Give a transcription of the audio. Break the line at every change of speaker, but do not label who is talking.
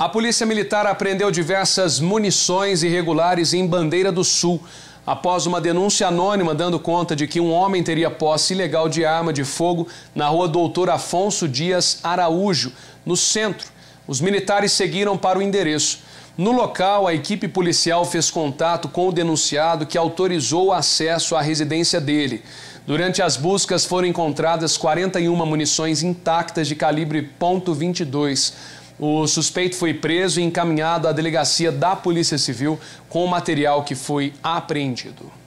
A Polícia Militar apreendeu diversas munições irregulares em Bandeira do Sul, após uma denúncia anônima dando conta de que um homem teria posse ilegal de arma de fogo na rua Doutor Afonso Dias Araújo, no centro. Os militares seguiram para o endereço. No local, a equipe policial fez contato com o denunciado que autorizou o acesso à residência dele. Durante as buscas foram encontradas 41 munições intactas de calibre .22. O suspeito foi preso e encaminhado à delegacia da Polícia Civil com o material que foi apreendido.